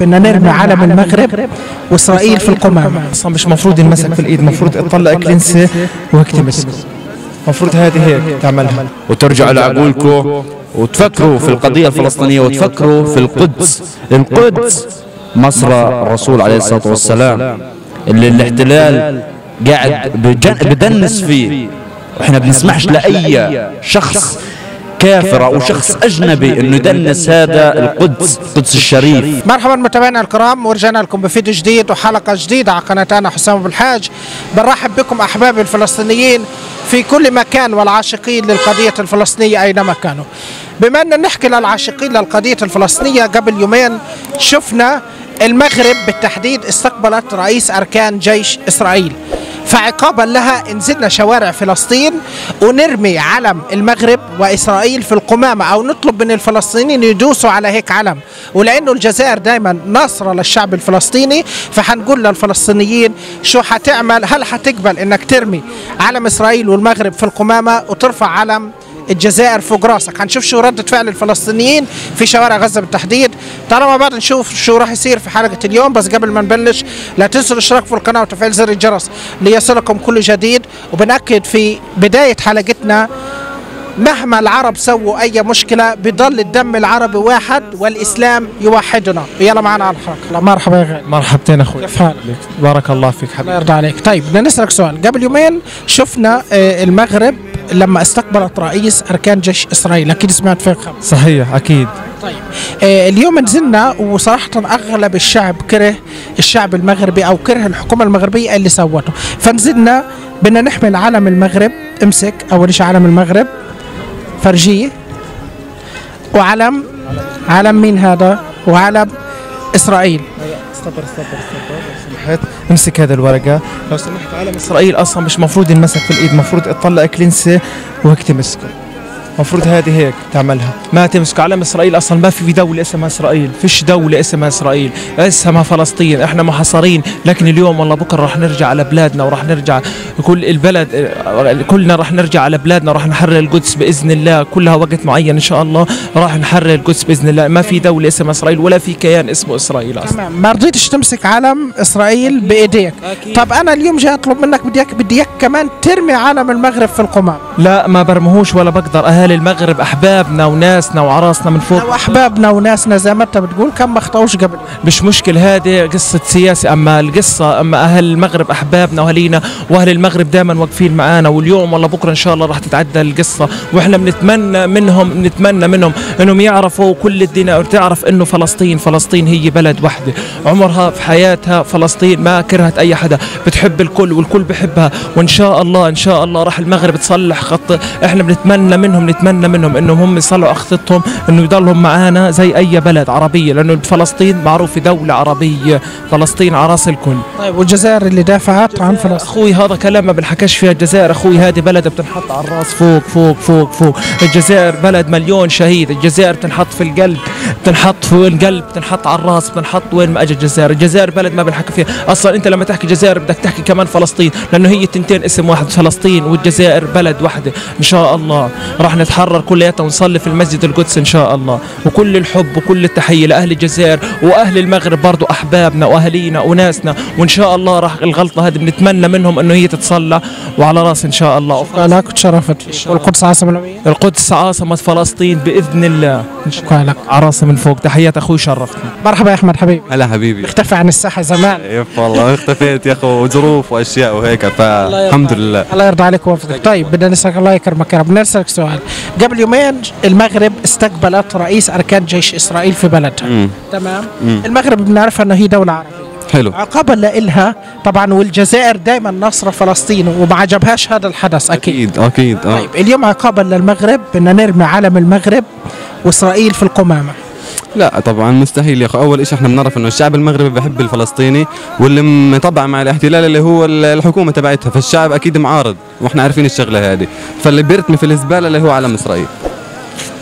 بدنا نرمي علم المغرب وإسرائيل في القمامه أصلا مش مفروض ينمسك في الإيد مفروض تطلع كلينسه وهيك تمسكه مفروض هذه هيك تعملها. وترجعوا لعقولكم وتفكروا في القضية الفلسطينية وتفكروا في القدس. القدس. مصر الرسول عليه الصلاة والسلام. اللي الاحتلال قاعد بجن- بدنس فيه. وإحنا بنسمحش لأي شخص كافر أو شخص أجنبي إنه يدنس هذا القدس القدس الشريف مرحبا متابعينا الكرام ورجعنا لكم بفيديو جديد وحلقة جديدة على قناه أنا حسام أبو الحاج بنرحب بكم أحبابي الفلسطينيين في كل مكان والعاشقين للقضية الفلسطينية أينما كانوا. بما ان نحكي للعاشقين للقضية الفلسطينية قبل يومين شفنا المغرب بالتحديد استقبلت رئيس أركان جيش إسرائيل. فعقابا لها نزلنا شوارع فلسطين ونرمي علم المغرب وإسرائيل في القمامة أو نطلب من الفلسطينيين يدوسوا على هيك علم. ولأنه الجزائر دائما ناصرة للشعب الفلسطيني فحنقول للفلسطينيين شو حتعمل؟ هل حتقبل إنك ترمي علم إسرائيل والمغرب في القمامة وترفع علم الجزائر فوق راسك هنشوف شو ردة فعل الفلسطينيين في شوارع غزة بالتحديد. مع بعض نشوف شو راح يصير في حلقة اليوم بس قبل ما نبلش لا تنسوا الاشتراك في القناة وتفعيل زر الجرس ليصلكم كل جديد. وبنأكد في بداية حلقتنا مهما العرب سووا أي مشكلة بضل الدم العربي واحد والإسلام يوحدنا. يلا معنا على الحلقة. مرحبا يا غالي. مرحبتين أخوي. كيف حالك؟ بارك الله فيك الله حبيبي يرضى عليك. طيب بدنا نسألك سؤال. قبل يومين شفنا آه، المغرب لما استقبلت رئيس أركان جيش إسرائيل أكيد سمعت في الخبر صحيح أكيد. طيب. آه، اليوم نزلنا وصراحة أغلب الشعب كره الشعب المغربي أو كره الحكومة المغربية اللي سوته. فنزلنا بدنا نحمل علم المغرب. امسك أول شيء علم المغرب فرجيه. وعلم علم مين هذا؟ وعلم إسرائيل. استبر استبر استبر. سمحت امسك هذا الورقة. لو سمحت علم إسرائيل أصلا مش مفروض ينمسك في الإيد مفروض تطلع كلينسه وهيك تمسكه مفروض هذه هيك تعملها. ما تمسك علم إسرائيل أصلا ما في دولة اسمها إسرائيل فيش دولة اسمها إسرائيل اسمها فلسطين إحنا محاصرين. لكن اليوم والله بكرة راح نرجع على بلادنا وراح نرجع كل البلد كلنا راح نرجع على بلادنا وراح نحرر القدس بإذن الله. كلها وقت معين إن شاء الله راح نحرر القدس بإذن الله. ما في دولة اسمها إسرائيل ولا في كيان اسمه إسرائيل أصلا. تمام. ما رضيتش تمسك علم إسرائيل بإيديك. طب أنا اليوم جاي أطلب منك بدي إياك- بدي اياك كمان ترمي علم المغرب في القمام. لا ما برمهوش ولا بقدر. اهالي المغرب أحبابنا وناسنا وعراسنا من فوق. لو أحبابنا وناسنا زي ما أنت بتقول كم ما اخطوش قبل. مش مشكل هذه قصة سياسة. أما القصة أما أهل المغرب أحبابنا وأهالينا وأهل المغرب دائما واقفين معانا. واليوم والله بكرة إن شاء الله راح تتعدى القصة. وإحنا بنتمنى منهم بنتمنى منهم إنهم يعرفوا كل الدنيا تعرف إنه فلسطين فلسطين هي بلد واحدة عمرها في حياتها فلسطين ما كرهت أي حدا. بتحب الكل والكل بحبها. وإن شاء الله إن شاء الله راح المغرب تصلح خط. إحنا بنتمنى منهم نتمنى منهم إنهم هم يصلحوا أخطتهم إنه يضلهم معانا زي أي بلد عربية لأنه فلسطين معروفة دولة عربية فلسطين على راس الكل طيب والجزائر اللي دافعت عن فلسطين؟ أخوي هذا كلام ما بنحكاش فيها الجزائر أخوي هذه بلد بتنحط على الرأس فوق فوق فوق فوق. الجزائر بلد مليون شهيد الجزائر بتنحط في القلب بتنحط في القلب بتنحط على الرأس بتنحط وين ما اجى الجزائر. الجزائر بلد ما بنحكي فيها. أصلا أنت لما تحكي جزائر بدك تحكي كمان فلسطين لأنه هي تنتين اسم واحد فلسطين والجزائر بلد واحدة إن شاء الله راح نتحرر كلياتنا ونصلي في المسجد القدس إن شاء الله. وكل الحب وكل التحية لأهل الجزائر وأهل المغرب برضو أحبابنا واهالينا وناسنا. وإن شاء الله راح الغلطة هذه بنتمنى منهم إنه هي تتصلح وعلى رأس إن شاء الله. شكرا لك وتشرفت والقدس عاصمة الأموية القدس عاصمة فلسطين بإذن الله. شكرا لك. على راسي من فوق. تحيات أخوي شرفتني مرحبا يا أحمد حبيبي. هلا حبيبي. اختفى عن الساحة زمان. يف والله اختفيت يا أخو. وظروف وأشياء وهيك فالحمد لله. الله يرضى عليك ويوفقك. طيب بدنا نسألك الله يكرمك يا رب. بدنا نسألك سؤال. قبل يومين المغرب استقبلت رئيس أركان جيش إسرائيل في بلدها مم. تمام؟ المغرب بنعرفها أنه هي دولة عربية. حلو. عقابا لإلها طبعا والجزائر دائما ناصرة فلسطين وما عجبهاش هذا الحدث أكيد, أكيد أكيد آه. طيب اليوم عقابا للمغرب بدنا نرمي علم المغرب وإسرائيل في القمامة. لا طبعا مستحيل يا اخو أول شيء إحنا بنعرف إنه الشعب المغربي بحب الفلسطيني واللي مطبع مع الاحتلال اللي هو ال- الحكومة تبعتها فالشعب أكيد معارض وإحنا عارفين الشغلة هذه. فاللي بيرتمي في الزباله اللي هو علم إسرائيل.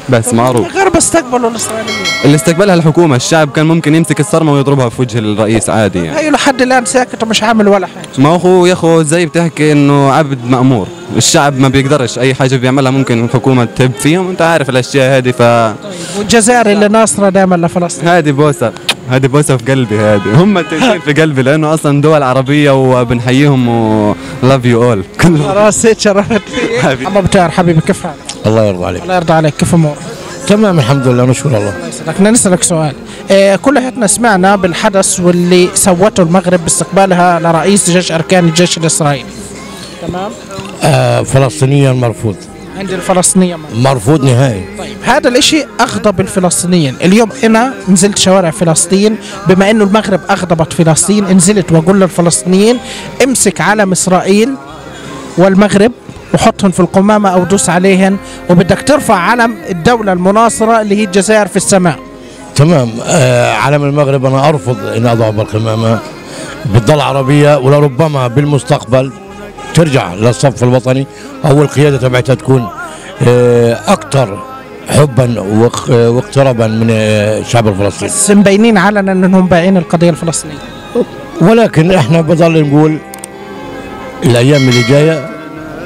بس معروف الغرب استقبلوا الإسرائيليين. اللي استقبلها الحكومة الشعب كان ممكن يمسك الصرمة ويضربها في وجه الرئيس عادي يعني. هي لحد الآن ساكت ومش عامل ولا حاجة. ما هو يا اخو زي بتحكي إنه عبد مأمور. الشعب ما بيقدرش أي حاجة بيعملها ممكن الحكومة تهب فيهم. أنت عارف الأشياء هذه ف والجزائر اللي ناصرة دائما لفلسطين. هذه بوسة هذه بوسة في قلبي هذه. هم التنسيق في قلبي لأنه أصلا دول عربية وبنحييهم و لاف يو اول خلاص تشرفت حبيبي. بتار حبيبي كيف حالك؟ الله يرضى عليك. الله يرضى عليك. كيف أمورك؟ تمام الحمد لله نشكر الله. بدنا نسألك سؤال. إيه كلنا سمعنا بالحدث واللي سوته المغرب باستقبالها لرئيس جيش أركان الجيش الإسرائيلي. تمام؟ آه فلسطينيا مرفوض. عند الفلسطينية مرة. مرفوض نهائي. طيب هذا الإشي أغضب الفلسطينيين. اليوم أنا نزلت شوارع فلسطين بما إنه المغرب أغضبت فلسطين نزلت وأقول للفلسطينيين امسك علم إسرائيل والمغرب وحطهم في القمامة أو دوس عليهن. وبدك ترفع علم الدولة المناصرة اللي هي الجزائر في السماء. تمام. آه علم المغرب أنا أرفض إن اضعه بالقمامه بتضل عربيه ولربما بالمستقبل ترجع للصف الوطني. أو القياده تبعتها تكون آه أكثر حبا واق- واقترابا من آه، الشعب الفلسطيني. بس مبينين علنا إنهم بايعين القضية الفلسطينية. ولكن إحنا بضل نقول الأيام اللي جاية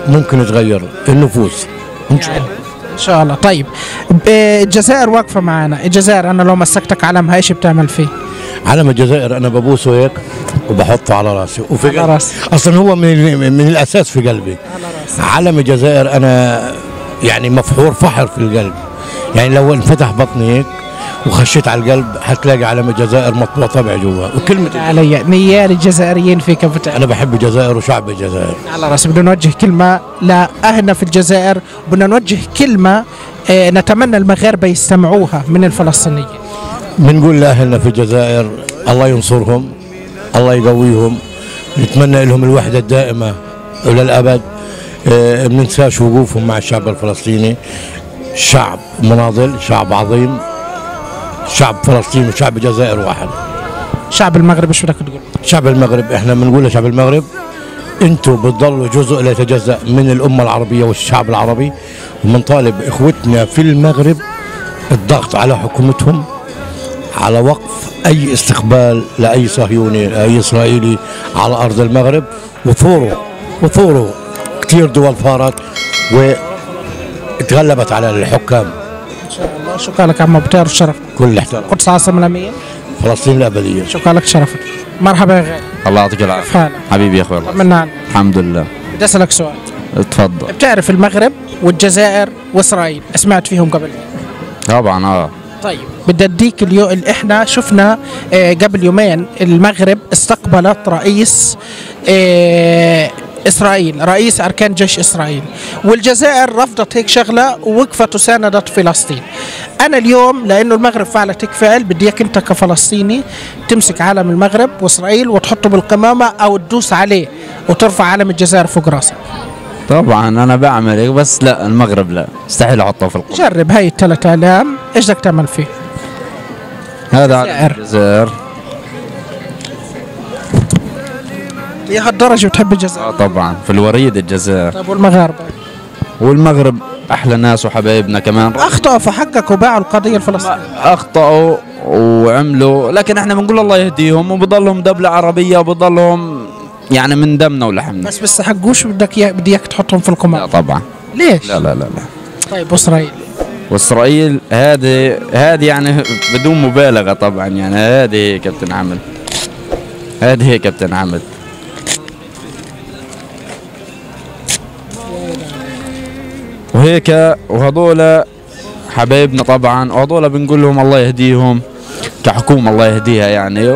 ممكن تغير النفوس. ان شاء الله إن شاء الله. طيب الجزائر واقفة معنا الجزائر أنا لو مسكتك علمها إيش بتعمل فيه؟ علم الجزائر أنا ببوسه هيك وبحطه على راسي. وفي على راسي. أصلا هو من من الأساس في قلبي. علم الجزائر أنا يعني مفحور فحر في القلب. يعني لو انفتح بطني هيك وخشيت على القلب حتلاقي علم الجزائر مطبوع طبع جوا وكلمة علي نيال الجزائريين فيك بتاع أنا بحب الجزائر وشعب الجزائر. على راسي بدنا نوجه كلمة لأهلنا في الجزائر بدنا نوجه كلمة آه، نتمنى المغاربة يستمعوها من الفلسطينيين. بنقول لاهلنا في الجزائر الله ينصرهم الله يقويهم. نتمنى لهم الوحدة الدائمة وللأبد آه، ما ننساش وقوفهم مع الشعب الفلسطيني. شعب مناضل شعب عظيم. شعب فلسطين وشعب الجزائر واحد. شعب المغرب إيش بدك تقول؟ شعب المغرب إحنا بنقول لشعب المغرب أنتم بتضلوا جزء لا يتجزأ من الأمة العربية والشعب العربي. وبنطالب إخوتنا في المغرب الضغط على حكومتهم على وقف أي استقبال لأي صهيوني لاي إسرائيلي على أرض المغرب. وثوروا وثوروا كثير دول فارت وتغلبت على الحكام. ان شاء الله شكرا لك عم بتار الشرف كل الاحترام قدس عاصمة الأمين فلسطين الابديه شكرا لك شرفت مرحبا يا غالي. الله يعطيك كيف العافيه؟ حبيبي يا أخوي الله. طمنا عنك الحمد لله. بدي أسألك سؤال. تفضل بتعرف المغرب والجزائر وإسرائيل؟ سمعت فيهم قبل. طبعا آه. طيب بدي أديك اليوم اللي إحنا شفنا آه، قبل يومين المغرب استقبلت رئيس آه، إسرائيل رئيس أركان جيش إسرائيل. والجزائر رفضت هيك شغلة ووقفت وساندت فلسطين. أنا اليوم لأنه المغرب فعلت هيك فعل بدي إياك أنت كفلسطيني تمسك علم المغرب وإسرائيل وتحطه بالقمامة أو تدوس عليه وترفع علم الجزائر فوق راسك. طبعا أنا بعمل هيك بس لا المغرب لا. مستحيل أحطه في القرآن جرب هاي الثلاث اعلام إيش بدك تعمل فيه؟ هذا على الجزائر. الجزائر لهالدرجه بتحب الجزائر؟ طبعا. في الوريد الجزائر. طيب والمغاربة؟ والمغرب أحلى ناس وحبايبنا كمان. أخطأوا في حقك وباعوا القضية الفلسطينية. أخطأوا وعملوا لكن إحنا بنقول الله يهديهم وبضلهم دولة عربية وبضلهم يعني من دمنا ولحمنا. بس بيستحقوش بدك بدي إياك تحطهم في لا القمار طبعا. ليش؟ لا لا لا لا. طيب اسرائيل وإسرائيل هذه هذه يعني بدون مبالغة طبعا يعني هذه كابتن عمل هذه هي كابتن وهيك وهذول حبايبنا طبعا وهذول بنقول لهم الله يهديهم كحكومة الله يهديها يعني.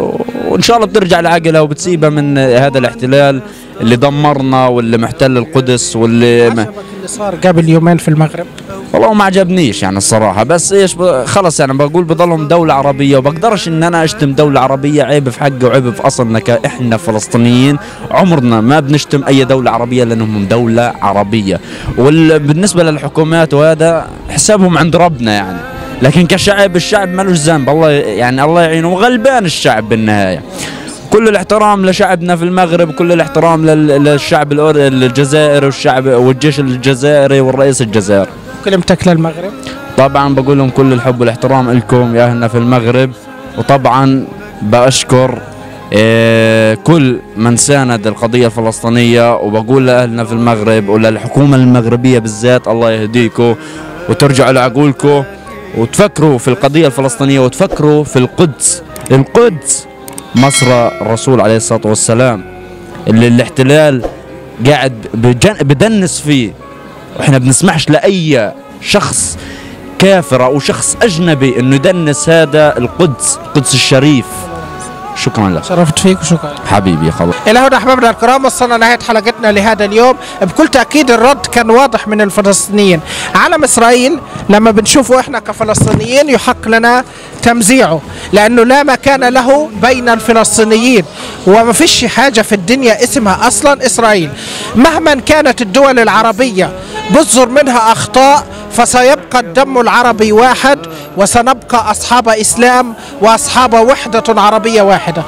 وإن شاء الله بترجع لعقلها وبتسيبها من هذا الاحتلال اللي دمرنا واللي محتل القدس واللي ما اللي صار قبل يومين في المغرب؟ والله ما عجبنيش يعني الصراحة. بس إيش. خلص يعني بقول بضلهم دولة عربية وبقدرش إن أنا أشتم دولة عربية عيب في حقه وعيب في أصلنا كاحنا فلسطينيين. عمرنا ما بنشتم أي دولة عربية لأنهم دولة عربية. وبالنسبة للحكومات وهذا حسابهم عند ربنا يعني. لكن كشعب الشعب مالوش ذنب. الله يعني الله يعينه. وغلبان الشعب بالنهاية. كل الاحترام لشعبنا في المغرب كل الاحترام لل- للشعب الجزائري والشعب والجيش الجزائري والرئيس الجزائري كلمتك للمغرب طبعا بقول لهم كل الحب والاحترام لكم يا أهلنا في المغرب وطبعا بشكر آه، كل من ساند القضية الفلسطينية وبقول لأهلنا في المغرب وللحكومة المغربية بالذات الله يهديكم وترجعوا لعقولكم وتفكروا في القضية الفلسطينية وتفكروا في القدس القدس مصر الرسول عليه الصلاة والسلام اللي الاحتلال قاعد. بدنس فيه وإحنا بنسمحش لأي شخص كافر أو شخص أجنبي إنه يدنس هذا القدس القدس الشريف. شكرا لك. شرفت فيك وشكرا حبيبي خلاص إلى هنا أحبابنا الكرام وصلنا نهاية حلقتنا لهذا اليوم. بكل تأكيد الرد كان واضح من الفلسطينيين. علم إسرائيل لما بنشوفه إحنا كفلسطينيين يحق لنا تمزيعه لأنه لا مكان له بين الفلسطينيين وما فيش حاجة في الدنيا اسمها أصلا إسرائيل. مهما كانت الدول العربية بتصدر منها أخطاء فسيبقى الدم العربي واحد وسنبقى أصحاب إسلام وأصحاب وحدة عربية واحدة.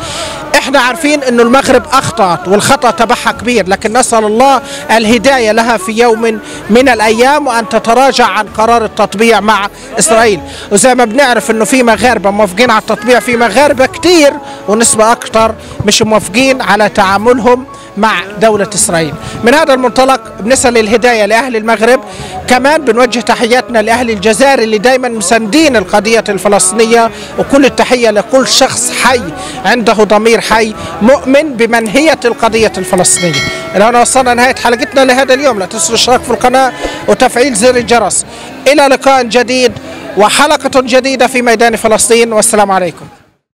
إحنا عارفين إنه المغرب أخطأت والخطأ تبعها كبير لكن نسأل الله الهداية لها في يوم من الأيام وأن تتراجع عن قرار التطبيع مع إسرائيل. وزي ما بنعرف إنه في مغاربة موافقين على التطبيع في مغاربة كتير ونسبة أكتر مش موافقين على تعاملهم مع دولة إسرائيل. من هذا المنطلق بنسأل الهداية لأهل المغرب. كمان بنوجه تحياتنا لأهل الجزائر اللي دايما مساندين القضية الفلسطينية. وكل التحية لكل شخص حي عنده ضمير حي مؤمن بمنهية القضية الفلسطينية. هنا وصلنا نهاية حلقتنا لهذا اليوم. لا تنسوا الاشتراك في القناة وتفعيل زر الجرس. إلى لقاء جديد وحلقة جديدة في ميدان فلسطين. والسلام عليكم.